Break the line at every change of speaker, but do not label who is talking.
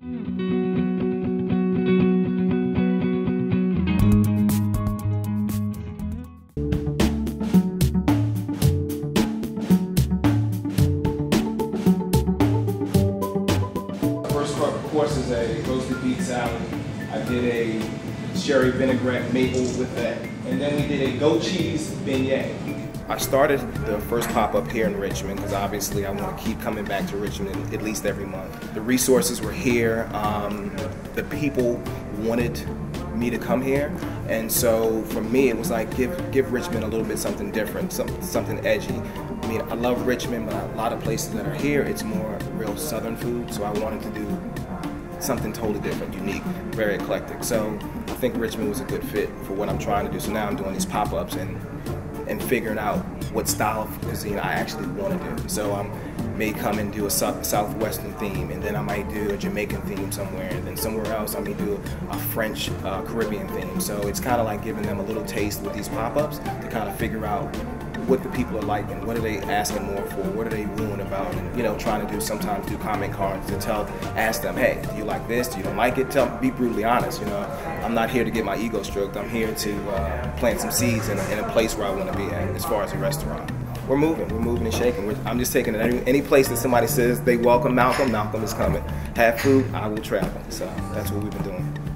First course of course is a roasted beet salad. I did a sherry vinaigrette maple with that. And then we did a goat cheese beignet. I started the first pop-up here in Richmond because obviously I want to keep coming back to Richmond at least every month. The resources were here. Um, the people wanted me to come here, and so for me it was like give give Richmond a little bit something different, some, something edgy. I mean, I love Richmond, but a lot of places that are here, it's more real Southern food. So I wanted to do something totally different, unique, very eclectic. So I think Richmond was a good fit for what I'm trying to do. So now I'm doing these pop-ups and and figuring out what style of cuisine I actually want to do. So I um, may come and do a southwestern theme, and then I might do a Jamaican theme somewhere, and then somewhere else I may do a French uh, Caribbean theme. So it's kind of like giving them a little taste with these pop-ups to kind of figure out what the people are liking, what are they asking more for, what are they wooing about, and you know, trying to do sometimes do comment cards to tell, ask them, hey, do you like this? Do you don't like it? Tell, be brutally honest. You know, I'm not here to get my ego stroked. I'm here to uh, plant some seeds in a, in a place where I want to be at, as far as a restaurant. We're moving, we're moving and shaking. We're, I'm just taking it any, any place that somebody says they welcome Malcolm, Malcolm is coming. Have food, I will travel. So that's what we've been doing.